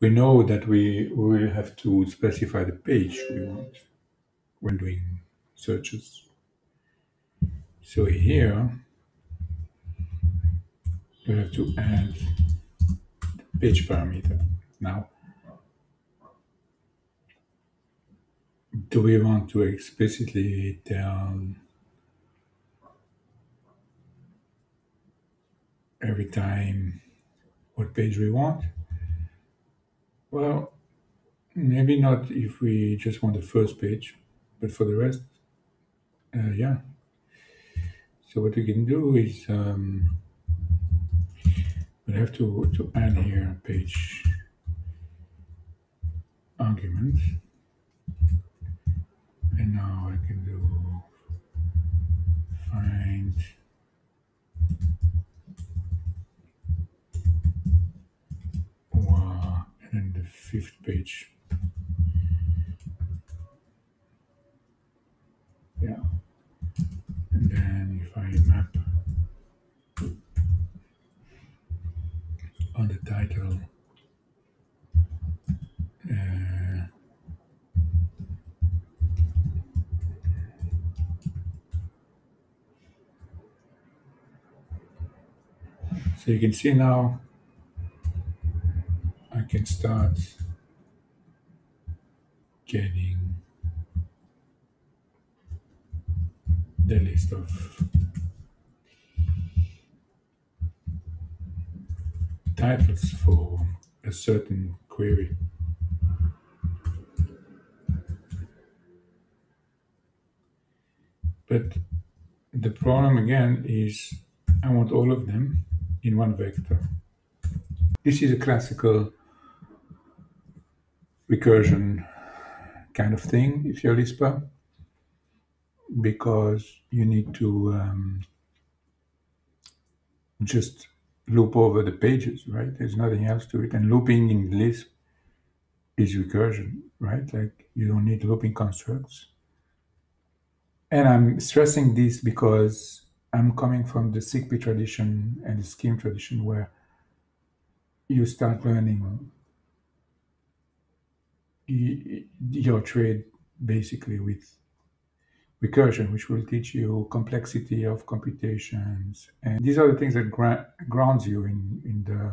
we know that we will have to specify the page we want when doing searches. So here we have to add the page parameter. Now, do we want to explicitly tell every time what page we want? Well, maybe not if we just want the first page, but for the rest, uh, yeah. So what we can do is um, we have to, to add here page argument. And now I can do find or and then the fifth page. Yeah. And then if I map on the title, uh, so you can see now can start getting the list of titles for a certain query. But the problem again is I want all of them in one vector. This is a classical recursion kind of thing if you're Lisper, because you need to um, just loop over the pages, right? There's nothing else to it. And looping in Lisp is recursion, right? Like you don't need looping constructs. And I'm stressing this because I'm coming from the SICP tradition and the scheme tradition where you start learning your trade basically with recursion, which will teach you complexity of computations. And these are the things that gra- grounds you in, in the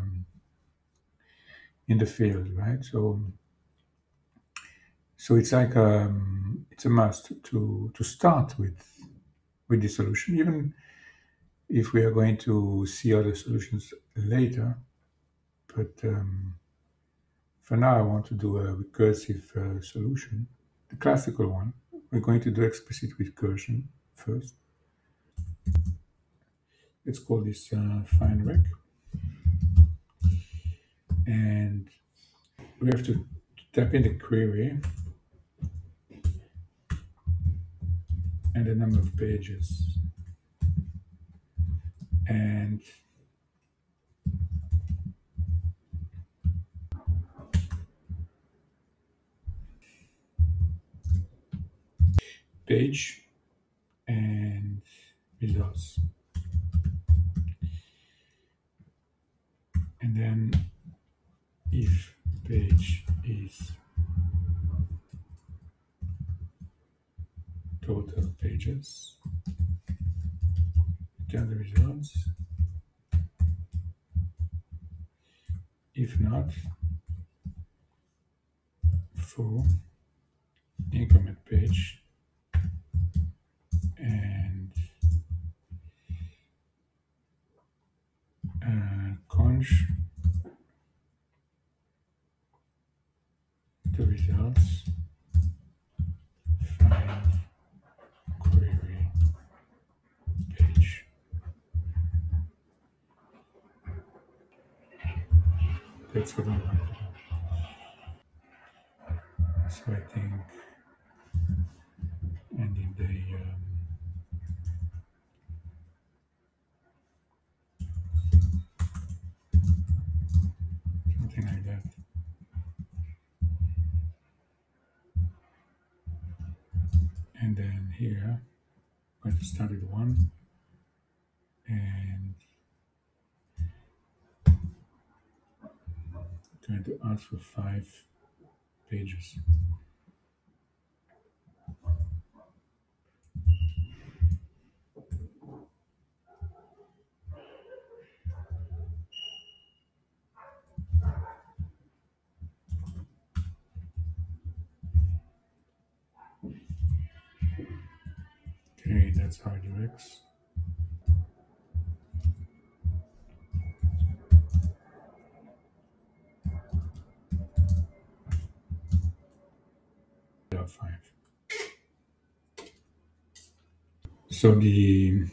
in the field, right? So so it's like um, it's a must to to start with with the solution, even if we are going to see other solutions later. But um, for now, I want to do a recursive uh, solution, the classical one. We're going to do explicit recursion first. Let's call this uh, find rec. And we have to type in the query and the number of pages. And page and results. And then if page is total pages, return the results. If not, for increment page and conj the results find query page. That's what I want. So I think And then here, I'm going to start with one and I'm going to to ask for five pages. That's works. There are five. So the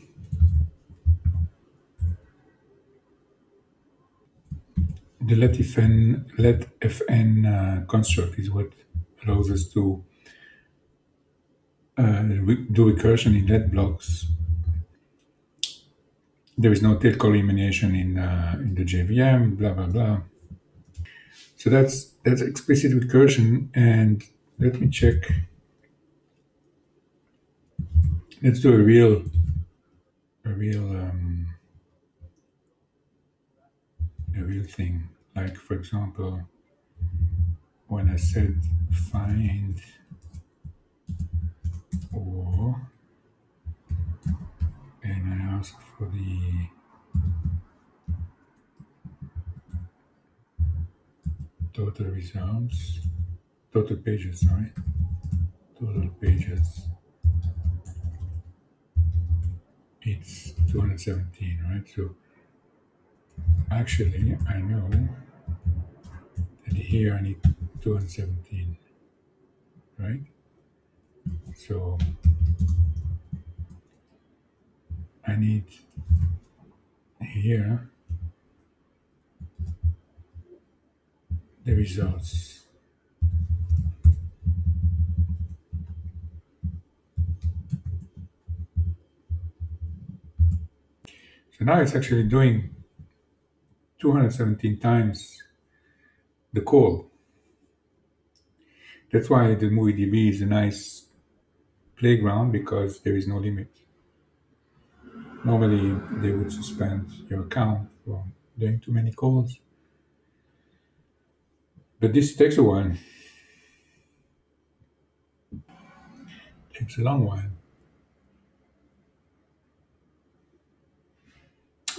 the let fn let fn uh, construct is what allows us to uh, do recursion in let blocks. There is no tail elimination in uh, in the JVM. Blah blah blah. So that's that's explicit recursion. And let me check. Let's do a real a real um, a real thing. Like for example, when I said find or and I ask for the total results, total pages, sorry, total pages. It's 217, right? So actually, I know that here I need 217, right? So I need here the results. So now it's actually doing 217 times the call. That's why the MovieDB is a nice playground because there is no limit. Normally, they would suspend your account for doing too many calls. But this takes a while. takes a long while.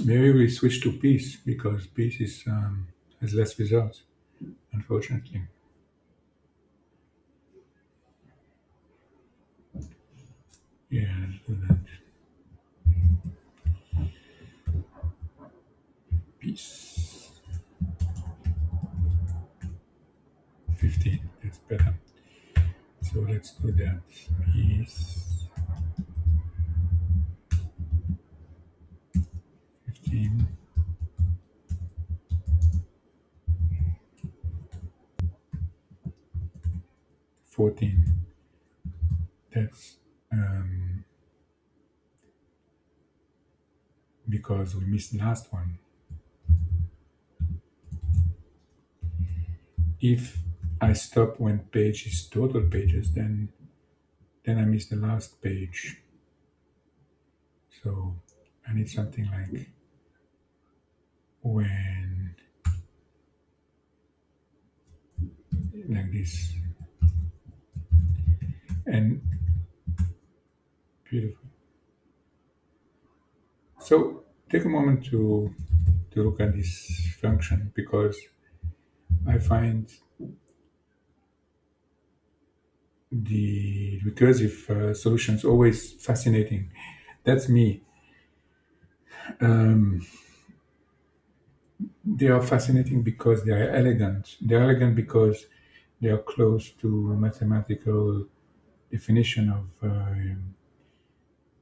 Maybe we switch to Peace because Peace is um, has less results, unfortunately. Yeah, do. Peace. 15, that's better. So let's do that. Peace. 15. Fourteen. That's um, because we missed the last one. If I stop when page is total pages, then then I miss the last page. So I need something like when like this. And beautiful. So take a moment to to look at this function because I find the recursive uh, solutions always fascinating. That's me. Um, they are fascinating because they are elegant. They are elegant because they are close to mathematical definition of uh,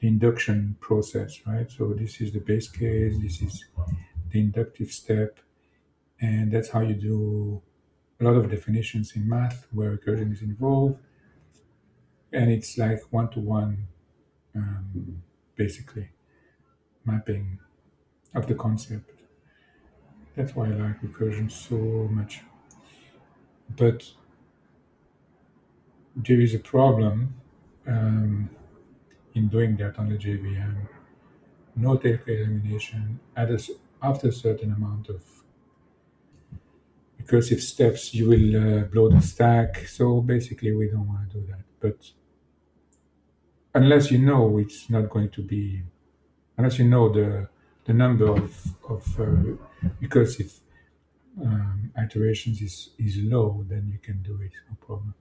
the induction process, right? So this is the base case, this is the inductive step, and that's how you do a lot of definitions in math where recursion is involved, and it's like one to one, basically mapping of the concept. That's why I like recursion so much. But there is a problem um, in doing that on the JVM. No tail elimination at a after a certain amount of recursive steps, you will uh, blow the stack. So basically, we don't want to do that. But unless you know it's not going to be, unless you know the the number of of uh, recursive um, iterations is is low, then you can do it, no problem.